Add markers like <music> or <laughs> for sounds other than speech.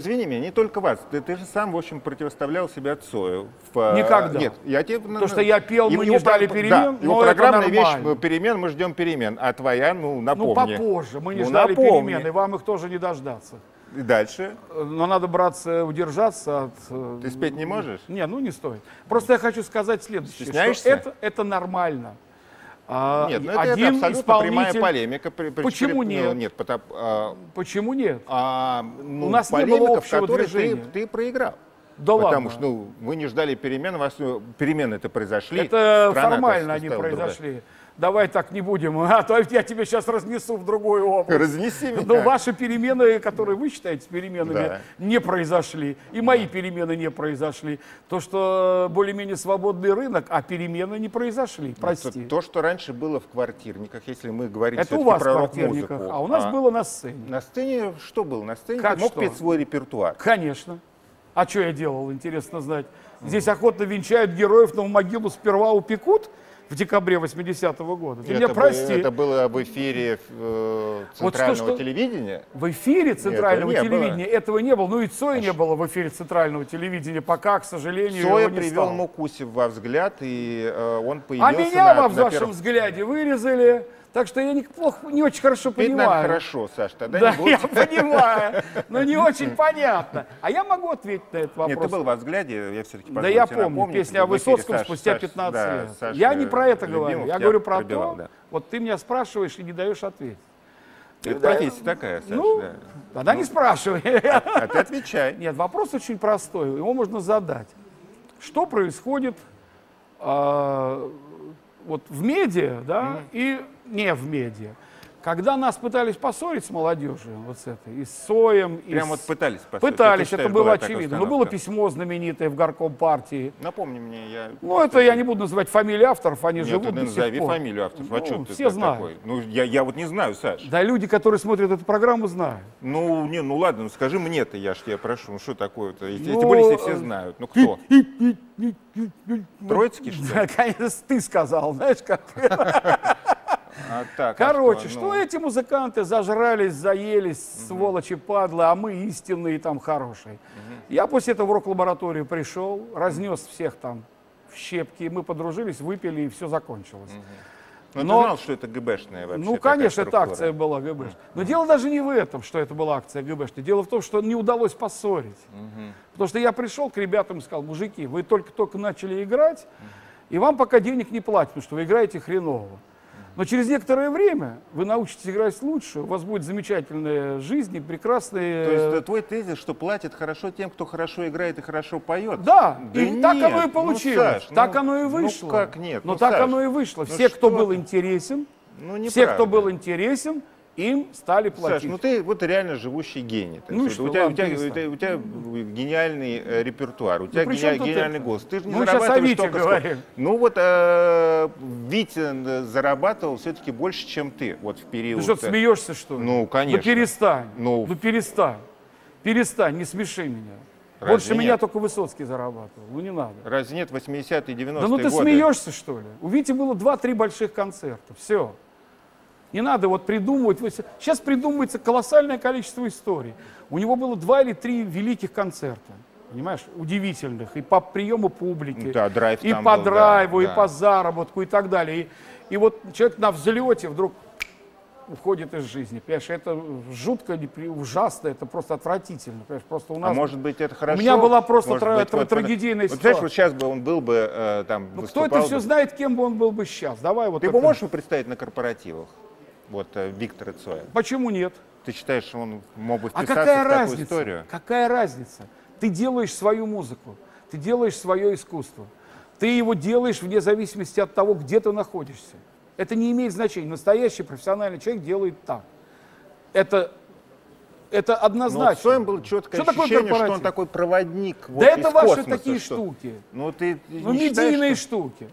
извини меня, не только вас. Ты, ты же сам, в общем, противоставлял себя Цою. В, Никогда. Нет, я тебе... То, что я пел, мы не ждали перемен, Да, его но это программная вещь нормально. э, перемен, мы ждем перемен. А твоя, ну, Ну, напомни. попозже. Мы не Ну, ждали напомни. перемен, и вам их тоже не дождаться. И дальше. Но надо, братцы, удержаться от... э, Ты спеть не можешь? Не, ну не стоит. Просто я хочу сказать следующее. Стесняешься? Это, это нормально. А, Нет, ну это, это один абсолютно прямая исполнитель- полемика. При- при- Почему при- нет? ну, Нет, потому, а, Почему нет? а, ну, У нас не полемика, было в общего которой ты, движения. ты проиграл. Да Потому ладно. что ну, вы не ждали перемен, у вас ну, перемены это произошли. это формально они стала другая. Давай так не будем, <laughs> а то я тебя сейчас разнесу в другую область. Разнеси меня. Но ваши перемены, которые вы считаете переменами, Да. не произошли. И мои перемены не произошли. То, что более-менее свободный рынок, а перемены не произошли. Прости. То, то, что раньше было в квартирниках, если мы говорим Это у вас в про квартирниках, а у нас было на сцене. На сцене что было? На сцене Как ты мог что? петь свой репертуар. Конечно. А что я делал, интересно знать. Здесь охотно венчают героев, но в могилу сперва упекут в декабре 80-го года. Ты это меня бы- прости. это было в эфире э, Вот центрального что- что- телевидения. В эфире центрального Этого не было. телевидения этого не было. Ну и Цоя не было в эфире центрального телевидения, пока, к сожалению, Соя его не привел стало. Мукусев во взгляд, и э, он появился А меня на, во на вашем первом- взгляде вырезали. Так что я не, плохо, не очень хорошо надо понимаю. хорошо, Саш, тогда Да, не будет. я понимаю, но не очень понятно. А я могу ответить на этот вопрос. Нет, ты был во взгляде, я все-таки Да я помню, песня о Высоцком спустя 15 лет. я не про это говорю, я говорю про то, вот ты меня спрашиваешь и не даешь ответить. Это профессия такая, Саш, Ну, да. Тогда не спрашивай. А ты отвечай. Нет, вопрос очень простой, его можно задать. Что происходит а, вот в медиа, да, и не в медиа? Когда нас пытались поссорить с молодежью, вот с этой, и с Соем, и Прям с- вот пытались, по сути. Пытались, Ты это считаешь, было очевидно. Но было письмо знаменитое в горком партии. Напомни мне, я... Ну, это я не буду называть фамилии авторов, они Нет, живут ты до сих назови пор. фамилию авторов. А Ну, что ты все знают. такой? Ну, я, я вот не знаю, Саш. Да, люди, которые смотрят эту программу, знают. Ну, не, ну ладно, ну скажи мне-то, я ж тебя прошу, ну что такое-то? Ну, Тем более, если все знают. Ну кто? <laughs> Троицкий, что ли? Да, конечно, ты сказал, знаешь, как. <laughs> А так, а Короче, что, что, ну? эти музыканты зажрались, заелись, сволочи, падлы, а мы истинные там хорошие. Я после этого в рок-лабораторию пришел, разнес всех там в щепки, мы подружились, выпили, и все закончилось. Ну, но- ты знал, что это ГБшная вообще Ну, конечно, эта структура? акция была ГБ. Но дело даже не в этом, что это была акция ГБшная. Дело в том, что не удалось поссорить. Потому что я пришел к ребятам и сказал, мужики, вы только-только начали играть, и вам пока денег не платят, потому что вы играете хреново. Но через некоторое время вы научитесь играть лучше, у вас будет замечательная жизнь и прекрасные... То есть э, твой тезис, что платят хорошо тем, кто хорошо играет и хорошо поет? Да, и нет, так оно и ну, получилось. Саш, так ну, оно и ну вышло. как нет? Но Ну, так Саш, оно и вышло. ну Все, кто был интересен, Ну, все, кто был интересен, им стали платить. Саш, ну ты вот реально живущий гений. Ну что, у, тебя, у, тебя, у, тебя, у тебя гениальный э, репертуар, у тебя при гени- гениальный это? голос. Ты же не Мы зарабатываешь Вите столько, говорим. сколько- Ну вот э, Витя э, зарабатывал все-таки больше, чем ты вот в период. Ты что, ты э, смеешься, что ли? Ну, конечно. Ну, перестань. Ну. Ну, перестань. Перестань, не смеши меня. Разве Больше меня нет? только Высоцкий зарабатывал. Ну, не надо. Разве нет 80-е, 90-е Да ну ты годы? смеешься, что ли? У Вити было два-три больших концерта. Все. Не надо вот придумывать. Вот Сейчас придумывается колоссальное количество историй. У него было два или три великих концерта. Понимаешь, удивительных. И по приему публики, Да, драйв и по был, да, драйву, и да. по заработку, и так далее. И, и вот человек на взлете вдруг уходит из жизни. Понимаешь, это жутко, ужасно, это просто отвратительно. Понимаешь, просто у нас... А может быть это хорошо? меня была просто тра- быть, вот- трагедийная вот, ситуация. вот сейчас бы он был бы э, там Ну, кто это выступал все бы- знает, кем бы он был бы сейчас? Давай вот Ты это. его можешь представить на корпоративах? Вот э, Виктора Цоя. Почему нет? Ты считаешь, что он мог бы А вписаться какая в такую разница? историю? Какая разница? Ты делаешь свою музыку, ты делаешь свое искусство. Ты его делаешь вне зависимости от того, где ты находишься. Это не имеет значения. Настоящий профессиональный человек делает так. Это, это Но вот в однозначно. Цоем было четкое Что такое ощущение, что он такой проводник вот да это из ваши космоса, такие что- штуки. Ну, ты Ну, не считаешь, медийные что- штуки.